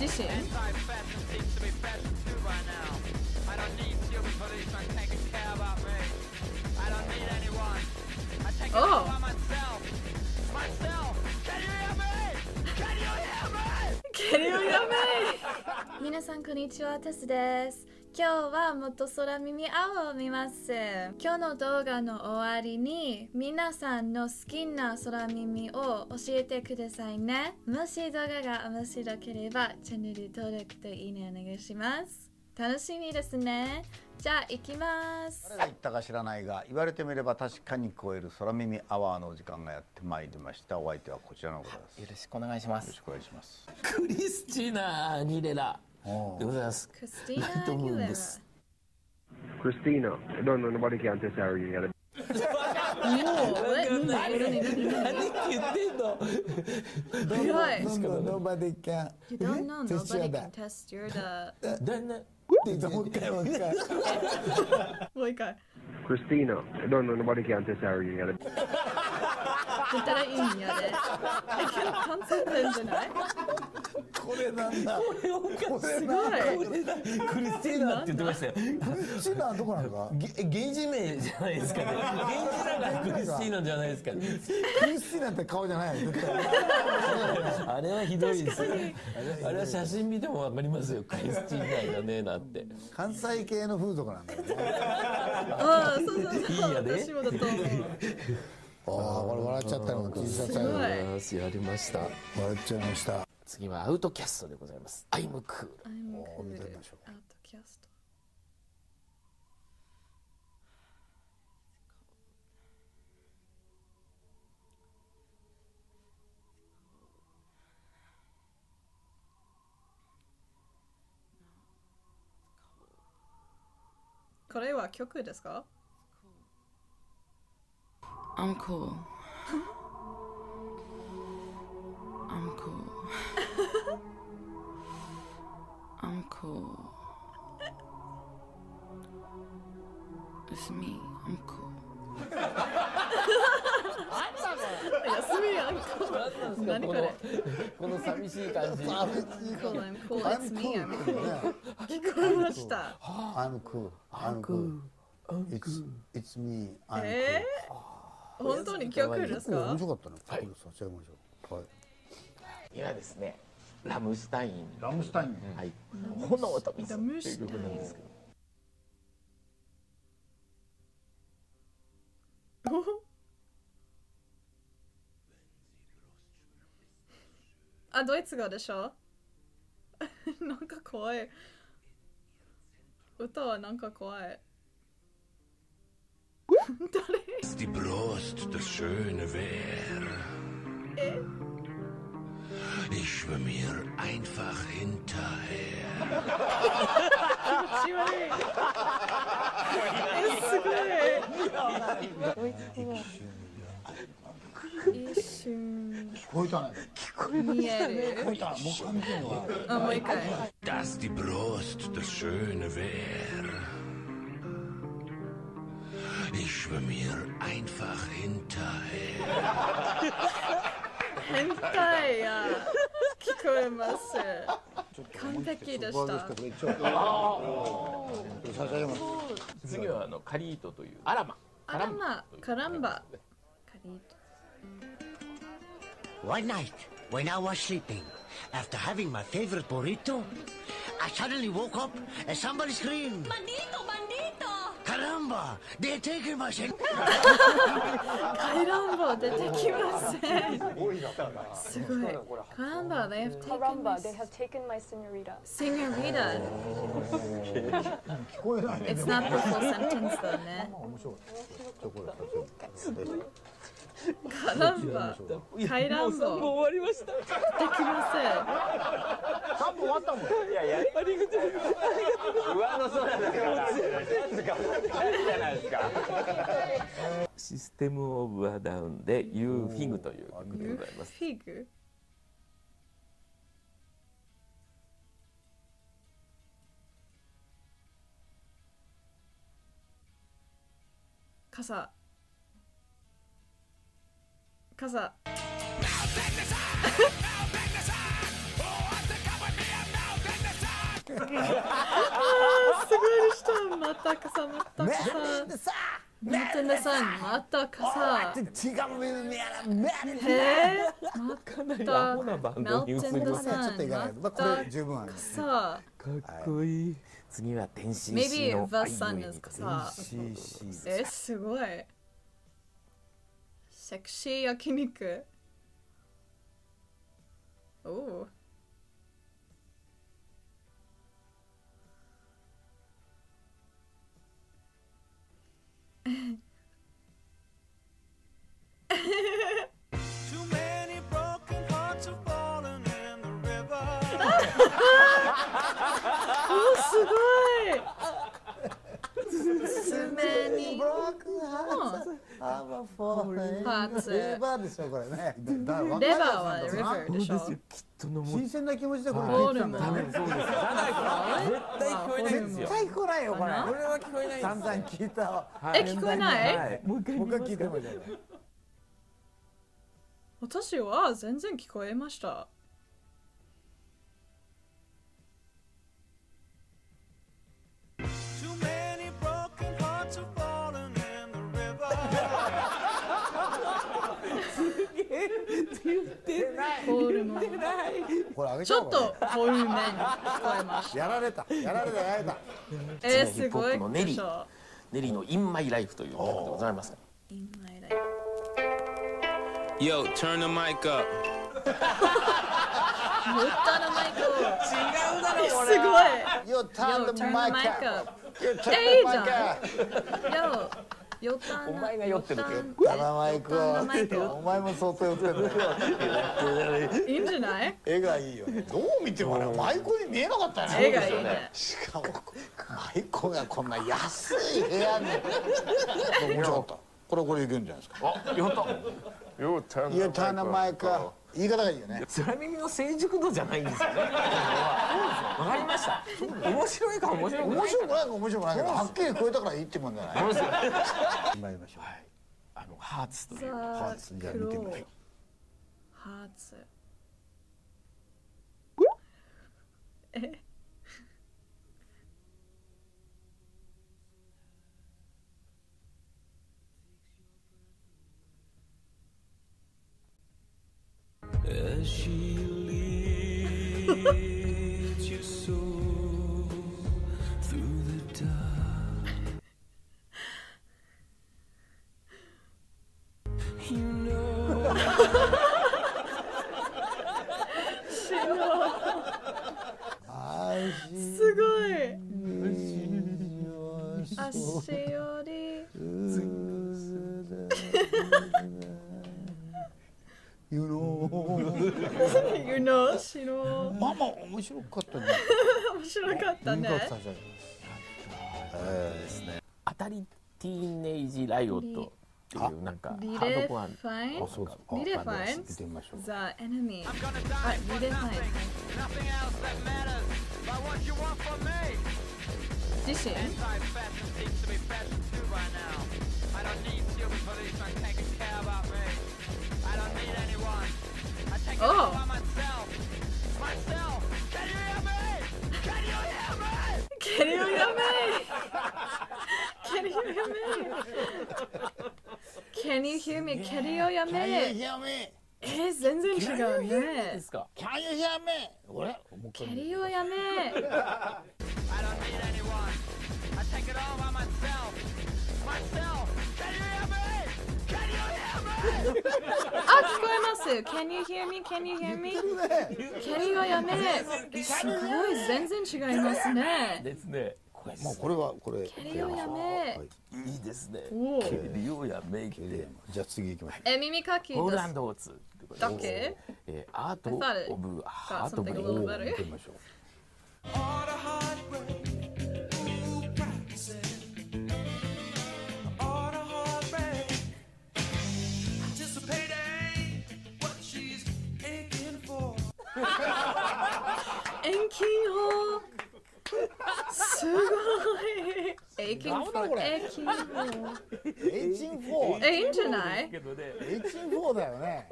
自身？Oh! ケリオやめ。皆さんこんにちは。テスです今日はもっと空耳青を見ます。今日の動画の終わりに皆さんの好きな空耳を教えてくださいね。もし動画が面白ければチャンネル登録といいねお願いします。楽しみですね。じゃあ行きます。誰が言ったか知らないが言われてみれば確かに超える空耳アワーのお時間がやってまいりました。お相手はこちらの方です。よろしくお願いします。よろしくお願いします。クリスチーナ・アニレラでございますクリスティーナ・ナイトムーンアギレラです Christina. No, no, nobody can test her. You gotta もうえ何何何何何言ってんの早い Nobody can. You don't know Test nobody your can dad. test your the だんだんもう一回もう一回。もう一回 Christina. No, no, nobody can test her. You gotta 言ったらいいんやでえ関西弁じゃないこれなんだ。これおかしい。すごいこれだ。クリスティーナって言ってましたよシナはどこなのか。げ源氏名じゃないですかね源氏名がクリスティーナじゃないですかねクリスティーナって顔じゃない。絶対あれはひどいですよあれは写真見てもわかりますよクリスティーナじゃねえなって関西系の風俗なんだ。よね。ああそうそうそういいやで私もだ。と思うああ、笑っちゃったの T シャツすごいやりました笑っちゃいました。次はアウトキャストでございます。アイムクール。てみましょう。アウトキャスト。これは曲ですか？I'm cool. cool. It's me. I'm cool. 休みやんこ何これこの寂しい感じ Cool I'm cool I'm It's me I'm cool. cool 聞こえました I'm cool. I'm cool. It's it's me. I'm え cool. ー、本当に曲ですこれ面か白かったね。これ差し上げましょう。はい。今はですねラムスタイン。ラムスタイン、はい。炎と水ラムシュタイン。という曲なんですけど。あ、ドイツ語でしょ？なんか怖い。歌はなんか怖い。誰？Die Brust das schöne Wehr. Ich schwimm mir einfach hinterher. 気持ち悪い。え、すごい。一瞬聞こえたね。見える。聞こえた。僕が見てるのは。あ、もう一回。Dass die Brust das schöne Wehr. Ich schwimm mir einfach hinterher. 変態や。聞こえます。完璧でした。次はあのカリートというアラマあらま、カランバ。カリート。One night, when I was sleeping, after having my favorite burrito, I suddenly woke up and somebody screamed, bandito! Caramba! They イランバ出てきません。すごい。カランバ、they have taken Caramba, my they have taken my senorita. senorita. 聞こえないね。It's not the full sentence だね。カランバ、カイランバもう終わりましたできま三分終わったもん。いや、やりまり口です。上の空だから。何か、何じゃないですか。システムオブアダウンで、ユーフィグという曲でございます。フィグ。傘傘すごいでしたまた傘またメ傘ルでさマウンテンダさんまた傘違うメルメルメルへえまたドに移りますメルテンダさちょっといかないまあこれ十分あります傘かっこいい次は天使 Maybe の the sun is 傘 CC えすごいセクシー焼肉おおすごい。爪に。ハーバーフォーパーツレバーでしょこれね。レバーはわかんないリバーでしょ。きっと新鮮な気持ちでこれホ聞いてたんだ。絶対聞こえないんですよ絶対来ないよこれ。これは聞こえないです。散々聞いたわ。え聞こえない、はいもう一回聞いてもい。いよね私は全然聞こえました。ちょっとホールメン聞こえました。やられた。やられたやられた。えー、すごいのネリーでしょネリ。ーの In My Life という曲でございます In my life Yo, turn the mic up. 言ったのマイク。違うだろすごい。You turn the Yo, turn the mic up. You turn the mic up よ、よったお前が酔ってるってよ。タナマイクタナマイクを。お前も相当寄ってるんだよ。いいんじゃない？絵がいいよね。どう見てもねマイコに見えなかったね。絵がいいね。しかもマイコがこんな安い部屋に。面白かったこれこれいけるんじゃないですか。あやった。turn You turn the mic up 言い方がいいよね。空耳の成熟度じゃないんですよね。わかりました。面白いか面白くない面白くないか面白くないけどはっきり超えたからいいってもんじゃない参りましょう。あのハーツといハーツ。じゃあ見てみましょう。ハーツ。え？すごい。足より。You know You know 白。まあまあ面白かったね面白かったね。当たりティーンエイジライオットっていうなんかリハーレドコアファインそうそうリレファイン見てみましょう The enemy あ、リレファイン自身おう Can you hear me? Can you hear me? Can you hear me? Can you hear Can you me? hear me? えー、全然違うでね。すか Can you hear me? 俺もう一回 Can you hear me? あ、聞こえます。Can you hear me? Can you hear me? Can you hear me? すごい、全然違いますね。ですねもうこれはこれ Can you hear me? いいですねおお。ケリオやメイキで。じゃあ次行きましょう。え、耳かきポールです。アンドオーツ。だっけ？えーアートオブハートブ.見てみましょう。すごい。遠近法。遠近法。18-4え、いいんじゃないけどね18-4だよね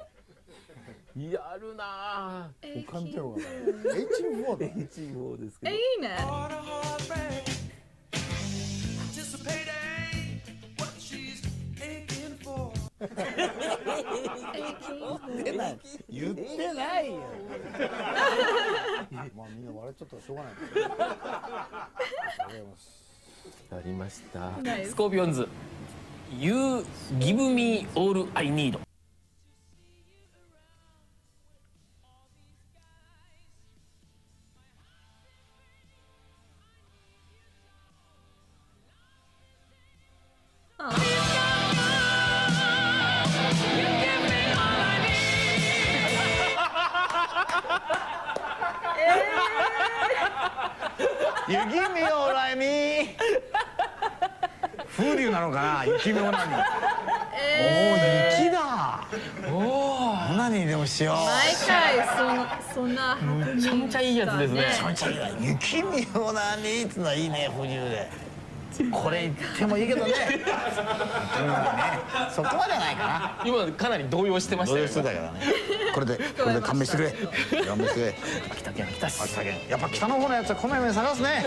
やるなぁ。他見てよかった H4 だ H5 ですけえ、どい。いね。ってない言ってないよ。まあみんな笑っちゃったらしょうがないありがとうございますやりました。スコーピオンズ。You give me all I need。のかな雪見オナニー。おお雪だ。オナニーでもしよう。毎回そそんなめちゃめちゃいいやつですね。めちゃめちゃいいな雪見オナニーっつうのはいいね風流でこれ言ってもいいけどね。ね。そこまではないかな。今かなり動揺してまし動たよ。揺してたけどね。これでこれで勘弁してくれ。勘弁してくれ。北県北市。秋田県やっぱ北の方のやつはこまめに探すね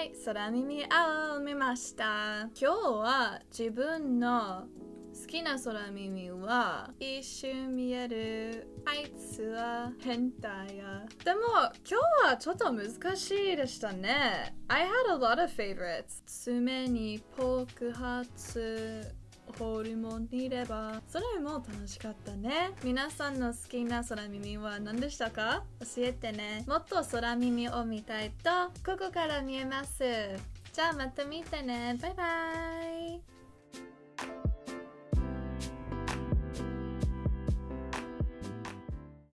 はい、空耳青を見ました。今日は自分の好きな空耳は一瞬見える。あいつは変態や。でも今日はちょっと難しいでしたね。I had a lot of favorites. 爪にポークハーツ。ホルモンにいればそれも楽しかったね。皆さんの好きな空耳は何でしたか？教えてね。もっと空耳を見たいとここから見えます。じゃあまた見てね。バイバイ。